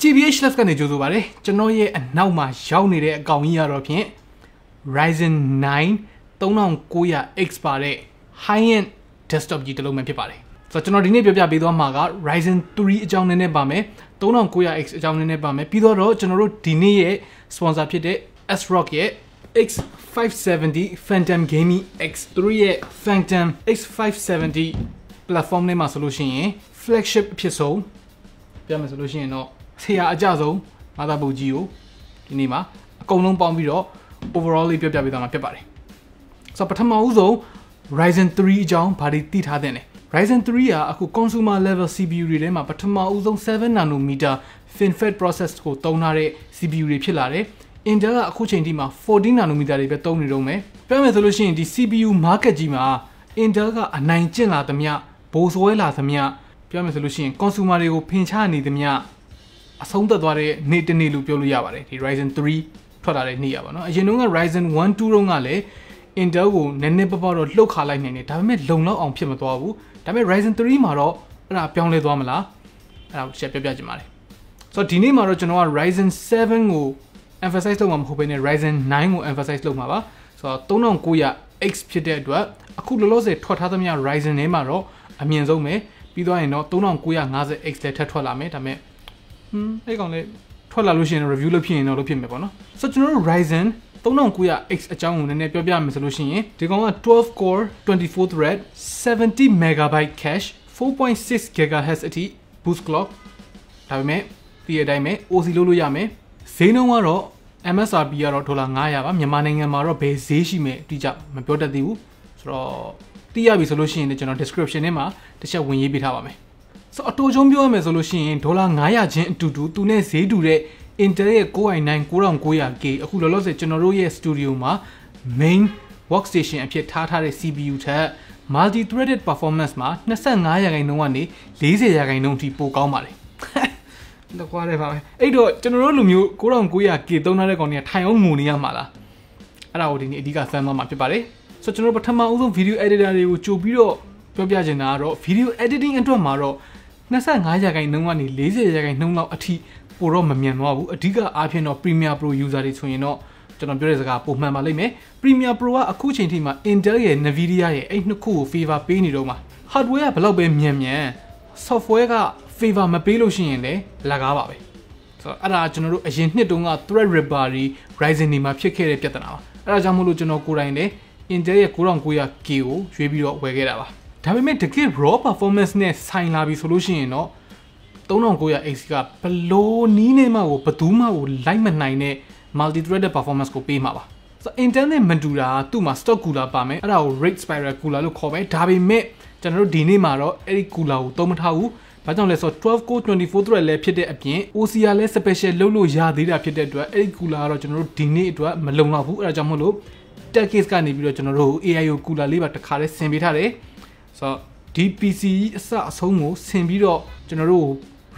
GBH Left ကနေကြိုးဆိုပါရစေကျွန်တော်ရဲ့အနောက်မှာရောက်နေတဲ့အကောင်ကြီးကတော့ဖြင့် Ryzen 9 3900X ပါတဲ့ high end desktop ကြီးတစ်လုံးပဲဖြစ်ပါတယ်ဆိုတော့ကျွန်တော်ဒီနေ့ပြောပြပေးသွားမှာက Ryzen 3အကြောင်းနည်းနည်းပါမယ် 3900X အကြောင်းနည်းနည်းပါမယ်ပြီးတော့ကျွန်တော်တို့ဒီနေ့ရဲ့ sponsor ဖြစ်တဲ့ ASRock ရဲ့ X570 Phantom Gaming X3 ရဲ့ Phantom X570 platform နဲ့မှာဆိုလို့ရှိရင် flagship အဖြစ်ဆုံးပြောမယ်ဆိုလို့ရှိရင်တော့ ဆရာအကြဆုံးမာသာပုတ်ကြီးကိုဒီနေ့မှာအကုန်လုံးပေါင်းပြီးတော့ overall လေးပြောပြပေးသွားမှာဖြစ်ပါတယ်။ဆိုတော့ပထမဦးဆုံး Ryzen 3အကြောင်းဘာတွေသိထားတဲ့လဲ Ryzen 3ကအခု consumer level CPU တွေထဲမှာပထမဦးဆုံး7 nanometer FinFET process ကိုသုံးထားတဲ့ CPU တွေဖြစ်လာတယ်။ Intel ကအခုချိန်ထိမှာ14 nanometer တွေပဲသုံးနေတော့မယ်။ပြောမယ်ဆိုလို့ရှိရင်ဒီ CPU market ကြီးမှာ Intel ကအနိုင်ကျင့်လာသမျှဘိုးဆွဲလာသမျှပြောမယ်ဆိုလို့ရှိရင် consumer တွေကိုဖင်ချနေသမျှ အဆုံးသက်သွားတဲ့နေ့တစ်နေ့လို့ပြောလို့ရပါတယ်ဒီ Ryzen 3ထွက်လာတဲ့နေ့ရပါတော့အရင်တုန်းက Ryzen 1 2တုန်းကလည်း Intel ကိုနည်းနည်းပပတော့လှုပ်ခါလိုက်နိုင်တယ်ဒါပေမဲ့လုံလောက်အောင်ဖြစ်မသွားဘူးဒါပေမဲ့ Ryzen 3မှာတော့အဲ့ဒါပြောင်းလဲသွားမလားအဲ့ဒါကိုချက်ပြပြချင်ပါတယ်ဆိုတော့ဒီနေ့မှာတော့ကျွန်တော်က Ryzen 7ကို emphasize လုပ်မှာမဟုတ်ဘဲနဲ့ Ryzen 9ကို emphasize လုပ်မှာပါဆိုတော့ 3900X ဖြစ်တဲ့အတွက်အခုလောလောဆယ်ထွက်ထားသမျှ Ryzen ထဲမှာတော့အမြင့်ဆုံးပဲပြီးသွားရင်တော့ 3950X လည်းထပ်ထွက်လာမယ်ဒါပေမဲ့ ဟွန်းအဲ့ကောင်လေးထွက်လာလို့ရှိရင် review လုပ်ဖြစ်ရင်တော့လုပ်ဖြစ်မယ်ပေါ့နော်ဆိုတော့ကျွန်တော်တို့ Ryzen 3900X အကြောင်းကိုနည်းနည်းပြောပြမယ်ဆိုလို့ရှိရင်ဒီကောင်က12 core 24 thread 70 megabyte cache 4.6 GHz အထိ boost clock ဒါပေမဲ့ဒီအတိုင်းပဲ OC လုပ်လို့ရမယ်ဈေးနှုန်းကတော့ MSRP ကတော့ဒေါ်လာ900ပါမြန်မာနိုင်ငံမှာတော့ဘယ်ဈေးရှိမယ်အတိအကျမပြောတတ်သေးဘူးဆိုတော့သိရပြီဆိုလို့ရှိရင်လည်းကျွန်တော် description ထဲမှာတစ်ချက်ဝင်ရေးပေးထားပါမယ် ဆိုအတူချုံပြောရမယ်ဆိုလို့ရှိရင်ဒေါ်လာ900ချင်းအတူတူသူနဲ့ဈေးတူတဲ့ Intel ရဲ့ Core i9 9900K အခုလောလောဆယ်ကျွန်တော်တို့ရဲ့ studio မှာ main workstation အဖြစ်ထားထားတဲ့ CPU ထက် multi threaded performance မှာ25ရာခိုင်နှုန်းကနေ40ရာခိုင်နှုန်းထိပိုကောင်းပါတယ်တော့ကွာတယ်ပါပဲအဲ့တော့ကျွန်တော်တို့လူမျိုး 9900K သုံးထားတဲ့ကောင်တွေကထိုင်အောင်ငိုနေရမှာလားအဲ့ဒါကိုဒီနေ့အဓိကစမ်းသွားမှာဖြစ်ပါတယ်ဆိုတော့ကျွန်တော်ပထမဦးဆုံး video editor တွေကိုကြိုပြီးတော့ပြောပြချင်တာကတော့ video editing အတွက်မှာတော့ 25ရာခိုင်နှုန်းကနေ40ရာခိုင်နှုန်းလောက်အထိပိုတော့မမြန်သွားဘူးအဓိကအားဖြင့်တော့ Premiere Pro user တွေဆိုရင်တော့ကျွန်တော်ပြောတဲ့စကားပုံမှန်ပါလိမ့်မယ် Premiere Pro ကအခုချိန်ထိမှာ Intel ရဲ့ Nvidia ရဲ့အဲ့နှစ်ခုကို favor ပေးနေတော့မှာ hardware ကဘလောက်ပဲမြန်မြန် software က favor မပေးလို့ရှိရင်လည်းလကားပါပဲဆိုတော့အဲ့ဒါကျွန်တော်တို့အရင်နှစ်တုန်းက Threadripper တွေ Ryzen တွေမှာဖြစ်ခဲ့တဲ့ပြဿနာပါအဲ့ဒါကြောင့်မို့လို့ကျွန်တော်ကိုယ်တိုင်လည်း Intel ရဲ့ 9900K ကိုရွေးပြီးတော့ဝယ်ခဲ့တာပါ ဒါပေမဲ့တကယ် raw performance နဲ့ဆိုင်လာပြီဆိုလို့ရှိရင်တော့ 3900X ကဘလို့နီးနေမှကိုဘသူမှကိုလိုက်မနိုင်တဲ့ multi threaded performance ကိုပေးမှာပါဆို Intel နဲ့မတူတာသူ့မှာ stock cooler ပါမယ်အဲ့ဒါကို rate spiral cooler လို့ခေါ်မယ်ဒါပေမဲ့ကျွန်တော်တို့ဒီနေ့မှာတော့အဲ့ဒီ cooler ကိုသုံးမထားဘူးဘာကြောင့်လဲဆိုတော့12 core 24 thread လည်းဖြစ်တဲ့အပြင် OCR လည်း special လုပ်လို့ရသေးတာဖြစ်တဲ့အတွက်အဲ့ဒီ cooler ကတော့ကျွန်တော်တို့ဒီနေ့အတွက်မလုံလောက်ဘူးအဲ့ဒါကြောင့်မို့လို့ tech case ကနေပြီးတော့ကျွန်တော်တို့ AIO cooler လေးပါတစ်ခါလေးဆင်ပေးထားတယ် ဆိုတော့ဒီ PC အစအဆုံးကိုဆင်ပြီးတော့ကျွန်တော်တို့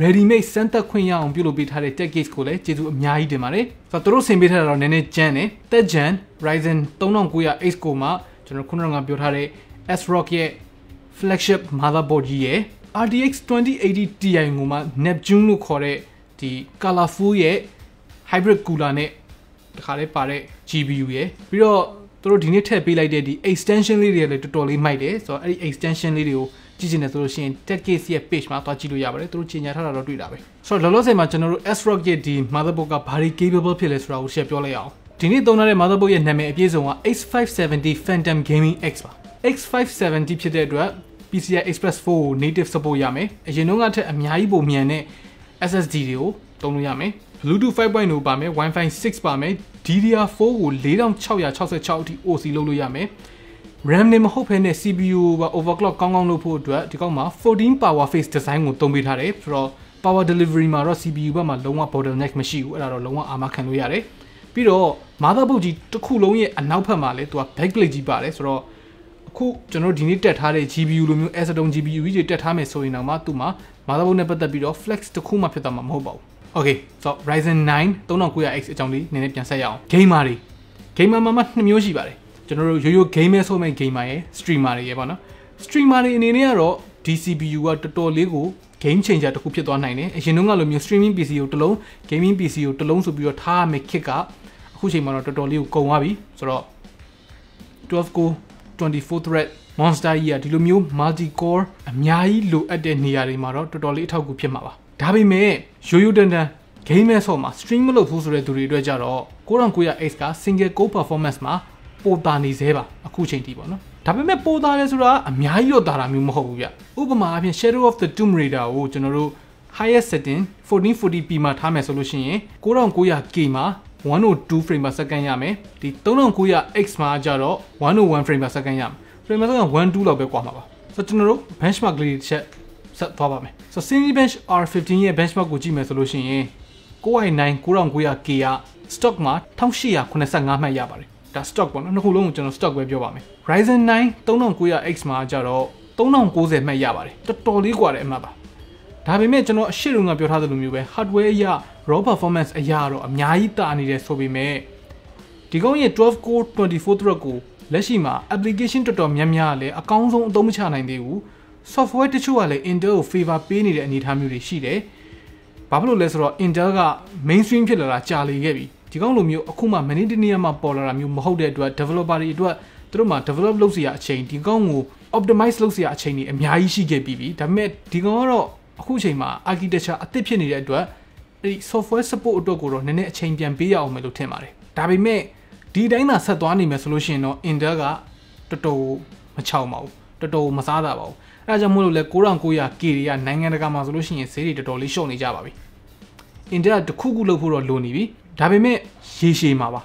ready made စမ်းသပ်ခွင့်ရအောင်ပြုလုပ်ပေးထားတဲ့ tech case ကိုလည်းကျေးဇူးအများကြီးတင်ပါတယ်ဆိုတော့တို့ဆင်ပေးထားတာတော့နည်းနည်းကြမ်းတယ်တက်ဂျန် Ryzen 3900X ကိုမှကျွန်တော်ခုနကပြောထားတဲ့ ASRock ရဲ့ flagship motherboard ကြီးရဲ့ RTX 2080 Ti ကိုမှ Neptune လို့ခေါ်တဲ့ဒီ colorful ရဲ့ hybrid cooler နဲ့တခါလေးပါတဲ့ GPU ရဲ့ပြီးတော့ သူတို့ဒီနေ့ထည့်ပေးလိုက်တဲ့ဒီ extension လေးတွေလည်းတော်တော်လေးမိုက်တယ်ဆိုတော့အဲ့ဒီ extension လေးတွေကိုကြည့်ချင်တယ်ဆိုလို့ရှိရင် Tech Case ရဲ့ page မှာသွားကြည့်လို့ရပါတယ်သူတို့ချိန်ညာထားတာတော့တွေ့တာပဲဆိုတော့လောလောဆယ်မှာကျွန်တော်တို့ ASRock ရဲ့ဒီ motherboard ကဘာတွေ capable ဖြစ်လဲဆိုတာကို share ပြောလိုက်အောင်ဒီနေ့သုံးထားတဲ့ motherboard ရဲ့နာမည်အပြည့်စုံက X570 Phantom Gaming X ပါ X570 ဖြစ်တဲ့အတွက် PCI Express 4ကို native support ရမယ်အရင်တုန်းကထက်အများကြီးပိုမြန်တဲ့ SSD တွေကိုသုံးလို့ရမယ် Bluetooth 5.0ပါမယ် Wi-Fi 6ပါမယ် DDR4 ကို4666အထိ OC လုပ်လို့ရမယ် RAM နဲ့မဟုတ်ဘဲနဲ့ CPU ပါ overclock ကောင်းကောင်းလုပ်ဖို့အတွက်ဒီကောက်မှာ14 power phase design ကိုသုံးပေးထားတယ်ဆိုတော့ power delivery မှာတော့ CPU ဘက်မှာလုံးဝ bottleneck မရှိဘူးအဲ့ဒါတော့လုံးဝအာမခံလို့ရတယ်ပြီးတော့ motherboard ကြီးတစ်ခုလုံးရဲ့အနောက်ဘက်မှာလည်းသူက backplate ကြီးပါတယ်ဆိုတော့အခုကျွန်တော်ဒီနေ့တက်ထားတဲ့ GPU လိုမျိုး S3 GPU ကြီးတက်ထားမယ်ဆိုရင်တော့မှသူ့မှာ motherboard နဲ့ပတ်သက်ပြီးတော့ flex တစ်ခုမှဖြစ်သွားမှာမဟုတ်ပါဘူး Okay so Ryzen 9 3900X အကြောင်းလေးနည်းနည်းပြန်ဆက်ရအောင် gamer တွေ gamer မှာမှနှစ်မျိုးရှိပါတယ်ကျွန်တော်တို့ရိုးရိုး gamer ဆိုမဲ့ gamer ရယ် streamer တွေရယ်ပေါ့နော် streamer တွေအနေနဲ့ကတော့ DCPU ကတော်တော်လေးကို game changer တစ်ခုဖြစ်သွားနိုင်တယ်အရင်တုန်းကလိုမျိုး streaming PC ကိုတစ်လုံး gaming PC ကိုတစ်လုံးဆိုပြီးတော့ထားရမယ့်ခက်ကအခုချိန်မှာတော့တော်တော်လေးကိုကုန်သွားပြီဆိုတော့12 core 24 thread monster ကြီးอ่ะဒီလိုမျိုး multi core အများကြီးလိုအပ်တဲ့နေရာတွေမှာတော့တော်တော်လေးအထောက်အကူဖြစ်မှာပါ ဒါပေမဲ့ရိုးရိုးတန်တန် gamer ဆော့မှာ stream မလုပ်ဘူးဆိုတဲ့သူတွေအတွက်ကြတော့ 9900X က single core performance မှာပိုတာနေသေးပါအခုချိန်ထိပေါ့နော်ဒါပေမဲ့ပိုတာလဲဆိုတာအများကြီးတော့တာတာမျိုးမဟုတ်ဘူးဗျဥပမာအဖြစ် Shadow of the Tomb Raider ကိုကျွန်တော်တို့ highest setting 1440p မှာထားမယ်ဆိုလို့ရှိရင် 9900K မှာ102 frame per second ရမယ်ဒီ 3900X မှာကြတော့101 frame per second ရမယ် frame per second 12လောက်ပဲကွာမှာပါဆိုတော့ကျွန်တော်တို့ benchmark လေးတစ်ချက် ဆက်သွားပါမယ်ဆိုတော့ Cine Bench R15 ရဲ့ benchmark ကိုကြည့်မယ်ဆိုလို့ရှိရင်9i9 9900K က stock မှာ1885မှတ်ရပါတယ်ဒါ stock ပေါ့နော်နှစ်ခုလုံးကိုကျွန်တော် stock ပဲပြောပါမယ် Ryzen 9 3900X မှာကြတော့3090မှတ်ရပါတယ်တော်တော်လေးกว่าတယ်အမှတ်ပါဒါပေမဲ့ကျွန်တော်အရှိတုန်းကပြောထားသလိုမျိုးပဲ hardware အရ raw performance အရာတော့အများကြီးတာနေတယ်ဆိုပေမဲ့ဒီကောင်ရဲ့12 core 24 thread ကိုလက်ရှိမှာ application တော်တော်များများလည်းအကောင်းဆုံးအသုံးမချနိုင်သေးဘူး software တချို့ကလည်း Intel ကို favor ပေးနေတဲ့အနေအထားမျိုးတွေရှိတယ်ဘာဖြစ်လို့လဲဆိုတော့ Intel က mainstream ဖြစ်လာတာကြာလေခဲ့ပြီဒီကောင်လိုမျိုးအခုမှ many တနေ့မှပေါ်လာတာမျိုးမဟုတ်တဲ့အတွက် developer တွေအတွက်သူတို့မှာ develop လုပ်စရာအချိန်ဒီကောင်ကို optimize လုပ်စရာအချိန်တွေအများကြီးရှိခဲ့ပြီးပြီဒါပေမဲ့ဒီကောင်ကတော့အခုချိန်မှာ architecture အသစ်ဖြစ်နေတဲ့အတွက်အဲ့ဒီ software support အတွက်ကိုတော့နည်းနည်းအချိန်ပြန်ပေးရအောင်မယ်လို့ထင်ပါတယ်ဒါပေမဲ့ဒီတိုင်းသာဆက်သွားနေမယ်ဆိုလို့ရှိရင်တော့ Intel ကတော်တော်မချောင်ပါဘူးတော်တော်မစားတာပါဘူး အဲဒါကြောင့်မို့လို့လဲ 9900K တွေကနိုင်ငံတကာမှာဆိုလို့ရှိရင်ဈေးတွေတော်တော်လေးရှုံနေကြပါပြီ Intel ကတခုခုလုပ်ဖို့တော့လိုနေပြီဒါပေမဲ့ရေရှည်မှာပါ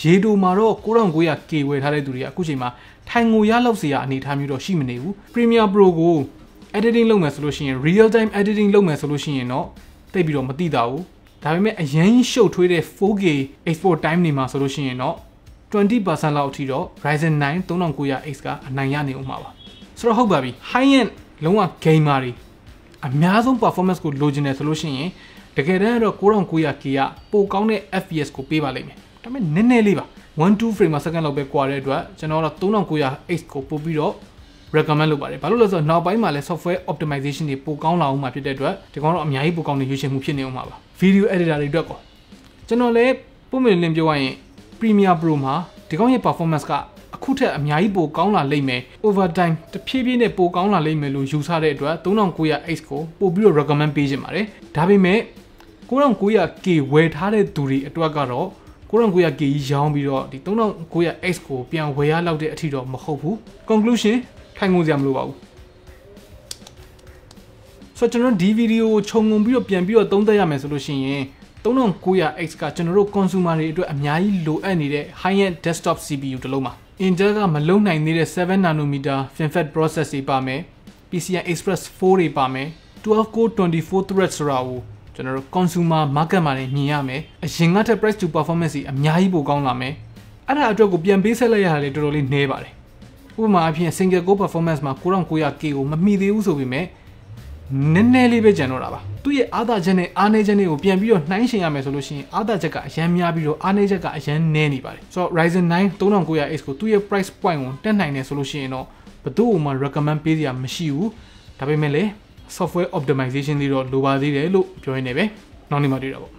ရေတိုမှာတော့ 9900K ဝယ်ထားတဲ့သူတွေကအခုချိန်မှာထိုင်ငိုရလောက်စရာအနေအထားမျိုးတော့ရှိမနေဘူး Premiere Pro ကို editing လုပ်မယ်ဆိုလို့ရှိရင် real time editing လုပ်မယ်ဆိုလို့ရှိရင်တော့တိတ်ပြီးတော့မသိတာဘူးဒါပေမဲ့အရင်ရှုပ်ထွေးတဲ့ 4K export time နေမှာဆိုလို့ရှိရင်တော့20%လောက်အထိတော့ Ryzen 9 3900X ကအနိုင်ရနေဦးမှာပါ ဆိုတော့ဟုတ်ပါပြီ high end လုံးဝ gamer တွေအများဆုံး performance ကိုလိုချင်တယ်ဆိုလို့ရှိရင်တကယ်တမ်းတော့ 9900K ကပိုကောင်းတဲ့ FPS ကိုပေးပါလိမ့်မယ်ဒါပေမဲ့နည်းနည်းလေးပါ12 frame per second လောက်ပဲကွာတဲ့အတွက်ကျွန်တော်တော့ 3900X ကိုပို့ပြီးတော့ recommend လုပ်ပါတယ်ဘာလို့လဲဆိုတော့နောက်ပိုင်းမှာလည်း software optimization တွေပိုကောင်းလာအောင်မှာဖြစ်တဲ့အတွက်ဒီကောင်တော့အများကြီးပိုကောင်းတဲ့ရွေးချယ်မှုဖြစ်နေအောင်ပါပါ video editor တွေအတွက်ကောကျွန်တော်လည်းပုံမှန်လင်းပြောရရင် Premiere Pro မှာဒီကောင်ရဲ့ performance က အခုထက်အများကြီးပိုကောင်းလာလိမ့်မယ် overtime တဖြည်းဖြည်းနဲ့ပိုကောင်းလာလိမ့်မယ်လို့ယူဆတဲ့အတွက် 3900X ကိုပို့ပြီးတော့ recommend ပေးခြင်းပါတယ်ဒါပေမဲ့ 9900K ဝယ်ထားတဲ့သူတွေအတွက်ကတော့ 9900K ကြီးရောင်းပြီးတော့ဒီ 3900X ကိုပြန်ဝယ်ရလောက်တဲ့အထိတော့မဟုတ်ဘူး conclusion ထိုင်ငုံစရာမလိုပါဘူးဆိုတော့ကျွန်တော်ဒီဗီဒီယိုကိုခြုံငုံပြီးတော့ပြန်ပြီးတော့သုံးသပ်ရမယ်ဆိုလို့ရှိရင် 3900X ကကျွန်တော်တို့ consumer တွေအတွက်အများကြီးလိုအပ်နေတဲ့ high end desktop CPU တစ်လုံးပါ Intel ကမလုံနိုင်သေးတဲ့7 nanometer FinFET process တွေပါမယ် PCI Express 4တွေပါမယ်12 core 24 thread ဆိုတာကိုကျွန်တော်တို့ consumer market မှာနေမြင်ရမယ်အရင်ကထက် price to performance ကြီးအများကြီးပိုကောင်းလာမယ်အဲ့ဒါအတွက်ကိုပြန်ပေးဆက်လိုက်ရတာလေတော်တော်လေးနည်းပါတယ်ဥပမာအဖြစ် single core performance မှာ 9900K ကိုမမီသေးဘူးဆိုပေမဲ့ နည်းနည်းလေးပဲကျန်တော့တာပါသူ့ရဲ့အာသာချက်နဲ့အားနည်းချက်တွေကိုပြန်ပြီးတော့နှိုင်းယှဉ်ရမယ်ဆိုလို့ရှိရင်အာသာချက်ကအရန်များပြီးတော့အားနည်းချက်ကအရန်နည်းနေပါတယ်ဆိုတော့ Ryzen 9 3900X ကိုသူ့ရဲ့ price point ကိုတက်နိုင်တယ်ဆိုလို့ရှိရင်တော့ဘယ်သူ့မှ recommend ပေးစရာမရှိဘူးဒါပေမဲ့လည်း software optimization တွေတော့လိုပါသေးတယ်လို့ပြောရင်းနေပဲနောက်နေ့မှတွေ့တာပေါ့